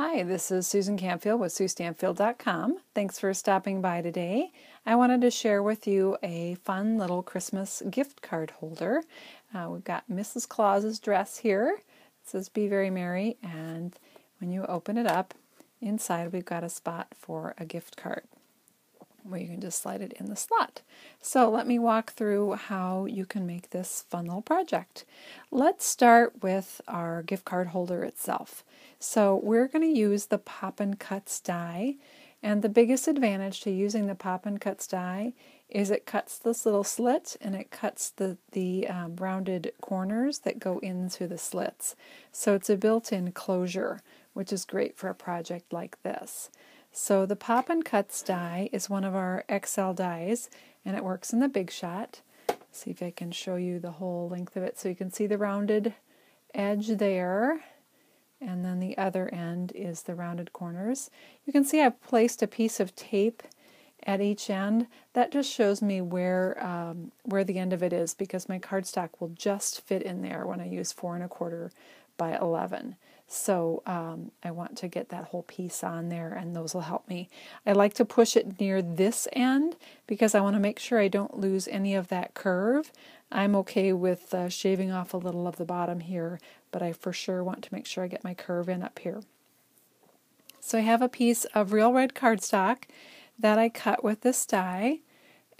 Hi, this is Susan Campfield with SueStampfield.com. Thanks for stopping by today. I wanted to share with you a fun little Christmas gift card holder. Uh, we've got Mrs. Claus's dress here. It says Be Very Merry, and when you open it up, inside we've got a spot for a gift card where you can just slide it in the slot. So let me walk through how you can make this fun little project. Let's start with our gift card holder itself. So we're going to use the Pop 'n Cuts die. And the biggest advantage to using the Pop 'n Cuts die is it cuts this little slit and it cuts the, the um, rounded corners that go into the slits. So it's a built-in closure, which is great for a project like this. So the Pop 'n Cuts die is one of our XL dies, and it works in the Big Shot. See if I can show you the whole length of it so you can see the rounded edge there. And then the other end is the rounded corners. You can see I've placed a piece of tape at each end. That just shows me where um, where the end of it is because my cardstock will just fit in there when I use four and a quarter by 11. So um, I want to get that whole piece on there and those will help me. I like to push it near this end because I want to make sure I don't lose any of that curve. I'm okay with uh, shaving off a little of the bottom here, but I for sure want to make sure I get my curve in up here. So I have a piece of real red cardstock that I cut with this die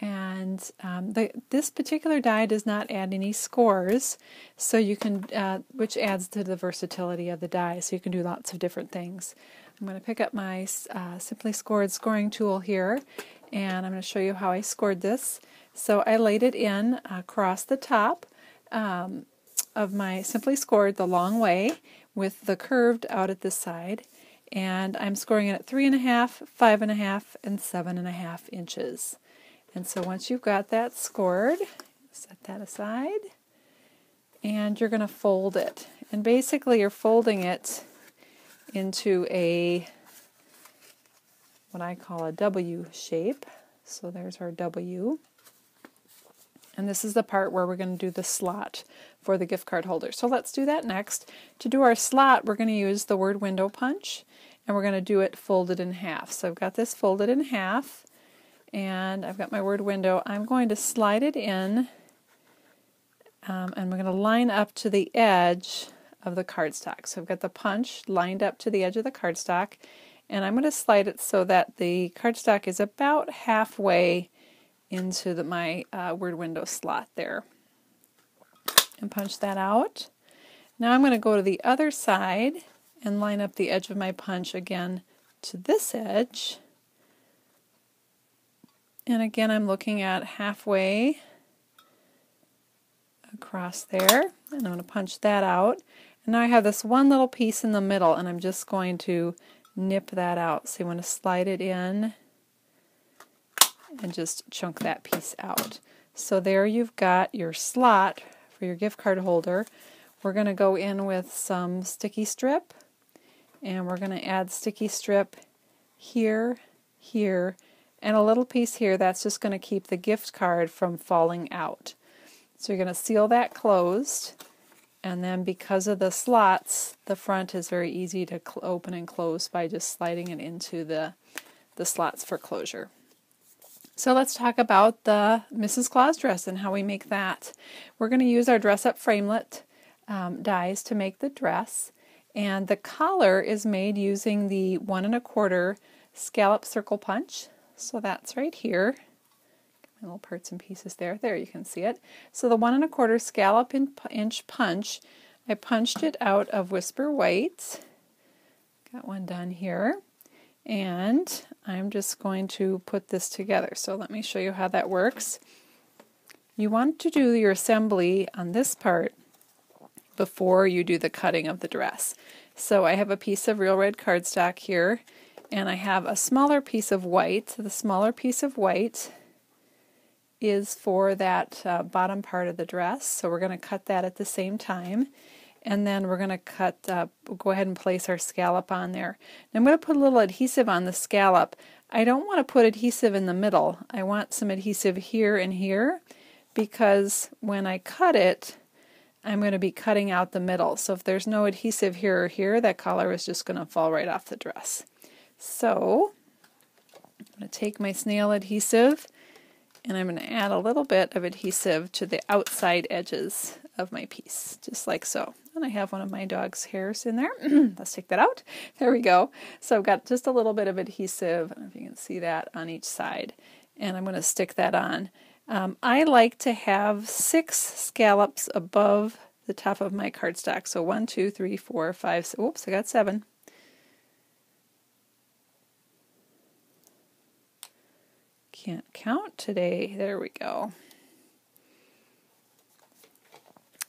and um, the, this particular die does not add any scores, so you can, uh, which adds to the versatility of the die. So you can do lots of different things. I'm going to pick up my uh, Simply Scored scoring tool here, and I'm going to show you how I scored this. So I laid it in across the top um, of my Simply Scored the long way, with the curved out at this side, and I'm scoring it at three and a half, five and a half, and seven and a half inches. And so once you've got that scored, set that aside, and you're going to fold it. And basically you're folding it into a, what I call a W shape. So there's our W. And this is the part where we're going to do the slot for the gift card holder. So let's do that next. To do our slot, we're going to use the word window punch, and we're going to do it folded in half. So I've got this folded in half, and I've got my word window. I'm going to slide it in um, and we're going to line up to the edge of the cardstock. So I've got the punch lined up to the edge of the cardstock and I'm going to slide it so that the cardstock is about halfway into the, my uh, word window slot there. And punch that out. Now I'm going to go to the other side and line up the edge of my punch again to this edge. And again, I'm looking at halfway across there. And I'm going to punch that out. And now I have this one little piece in the middle, and I'm just going to nip that out. So you want to slide it in and just chunk that piece out. So there you've got your slot for your gift card holder. We're going to go in with some sticky strip, and we're going to add sticky strip here, here, and a little piece here that's just going to keep the gift card from falling out. So you're going to seal that closed and then because of the slots the front is very easy to open and close by just sliding it into the, the slots for closure. So let's talk about the Mrs. Claus dress and how we make that. We're going to use our dress up framelit um, dies to make the dress and the collar is made using the one and a quarter scallop circle punch so that's right here. My little parts and pieces there. There you can see it. So the one and a quarter scallop inch punch, I punched it out of Whisper White. Got one done here. And I'm just going to put this together. So let me show you how that works. You want to do your assembly on this part before you do the cutting of the dress. So I have a piece of real red cardstock here and I have a smaller piece of white. The smaller piece of white is for that uh, bottom part of the dress, so we're going to cut that at the same time. And then we're going to cut, uh, we'll go ahead and place our scallop on there. I'm going to put a little adhesive on the scallop. I don't want to put adhesive in the middle. I want some adhesive here and here because when I cut it, I'm going to be cutting out the middle. So if there's no adhesive here or here, that collar is just going to fall right off the dress. So I'm going to take my snail adhesive and I'm going to add a little bit of adhesive to the outside edges of my piece, just like so. And I have one of my dog's hairs in there. Let's take that out. There we go. So I've got just a little bit of adhesive, I don't know if you can see that, on each side. And I'm going to stick that on. Um, I like to have six scallops above the top of my cardstock. So one, two, three, four, five. Oops, I got seven. Can't count today. There we go.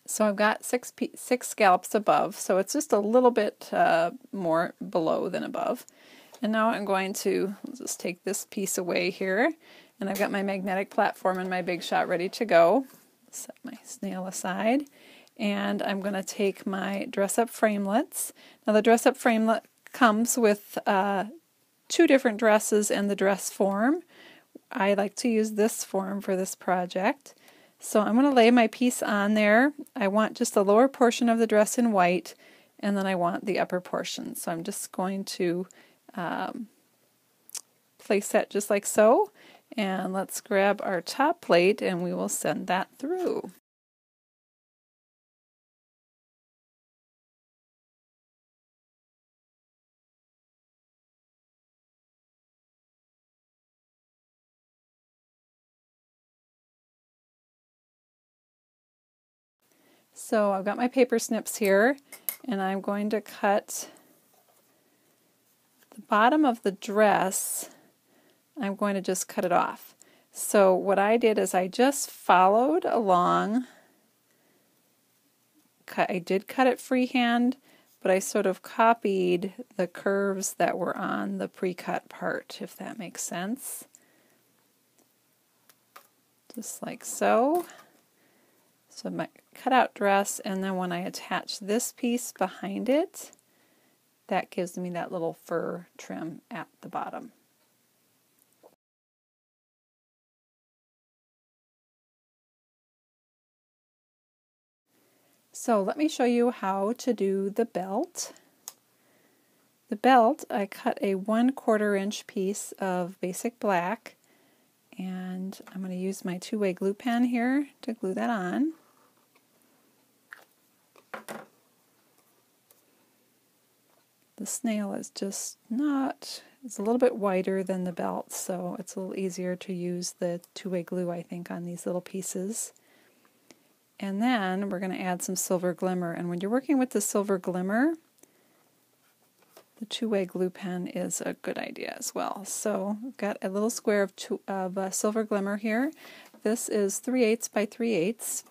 So I've got six six scallops above, so it's just a little bit uh, more below than above. And now I'm going to just take this piece away here and I've got my magnetic platform and my Big Shot ready to go. Set my snail aside. And I'm going to take my dress up framelits. Now the dress up framelit comes with uh, two different dresses and the dress form. I like to use this form for this project. So I'm going to lay my piece on there. I want just the lower portion of the dress in white and then I want the upper portion. So I'm just going to um, place that just like so and let's grab our top plate and we will send that through. So I've got my paper snips here and I'm going to cut the bottom of the dress I'm going to just cut it off. So what I did is I just followed along. I did cut it freehand, but I sort of copied the curves that were on the pre-cut part, if that makes sense. Just like so. So my cutout dress, and then when I attach this piece behind it, that gives me that little fur trim at the bottom. So let me show you how to do the belt. The belt, I cut a one quarter inch piece of basic black and I'm going to use my two-way glue pen here to glue that on. The snail is just not, it's a little bit wider than the belt, so it's a little easier to use the two-way glue, I think, on these little pieces. And then we're going to add some silver glimmer. And when you're working with the silver glimmer, the two-way glue pen is a good idea as well. So I've got a little square of, two, of uh, silver glimmer here. This is 3 eighths by 3 eighths.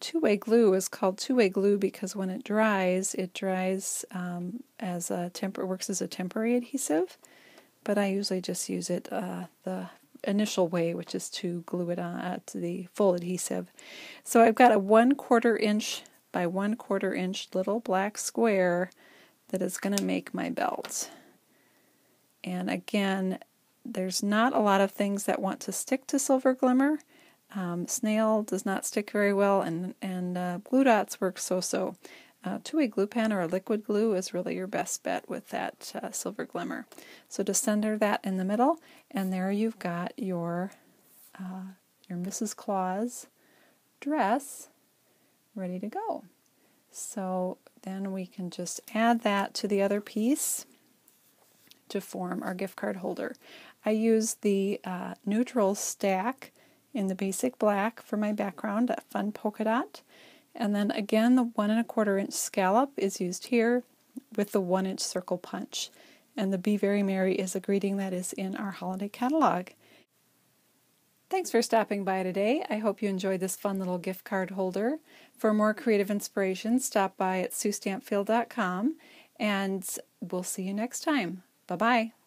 Two-way glue is called two-way glue because when it dries, it dries um, as a temper works as a temporary adhesive but I usually just use it uh, the initial way, which is to glue it on uh, to the full adhesive. So I've got a one quarter inch by one quarter inch little black square that is going to make my belt. And again, there's not a lot of things that want to stick to silver glimmer. Um, snail does not stick very well, and and uh, glue dots work so-so. Uh, two-way glue pen or a liquid glue is really your best bet with that uh, silver glimmer. So to center that in the middle, and there you've got your uh, your Mrs. Claus dress ready to go. So then we can just add that to the other piece to form our gift card holder. I use the uh, neutral stack in the basic black for my background, that fun polka dot. And then again, the one and a quarter inch scallop is used here with the one inch circle punch. And the Be Very Merry is a greeting that is in our holiday catalog. Thanks for stopping by today. I hope you enjoyed this fun little gift card holder. For more creative inspiration, stop by at SueStampfield.com and we'll see you next time. Bye bye.